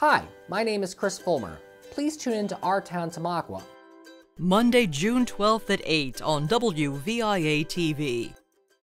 Hi, my name is Chris Fulmer. Please tune in to Our Town Tamaqua. Monday, June 12th at 8 on WVIA TV.